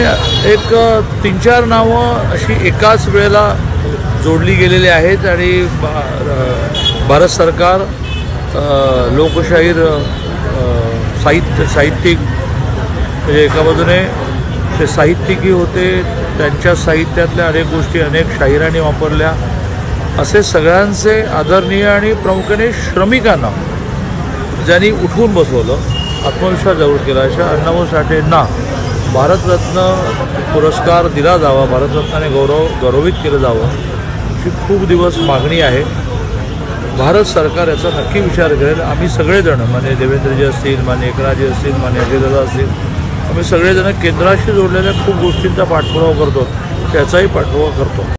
नाही, एक तीन चार नावं अशी एकाच वेळेला जोडली गेलेली आहेत आणि भा- भारत सरकार लोकशाहीर साहित्य साहित्यिक म्हणजे एका बाजूने ते साहित्यिकी होते त्यांच्या साहित्यातल्या अनेक गोष्टी अनेक शाहिरांनी वापरल्या. असे सगळ्यांचे आदरणीय आणि प्रामुख्याने श्रमिकांना ज्यांनी उठवून बसवलं आत्मविश्वास जागृत केला. अशा अण्णाभाऊ साठेंना भारतरत्न पुरस्कार दिला जावा भारतरत्नाने गौरव गौरवित केलं जावं अशी खूप दिवस मागणी आहे. भारत सरकार याचा नक्की विचार करेल. आम्ही सगळेजण माने देवेंद्रजी असतील माने एकराजी असतील माने अजयदादा असतील आम्ही सगळेजण केंद्राशी जोडलेल्या खूप गोष्टींचा पाठपुरावा करतो त्याचाही पाठपुरावा करतो.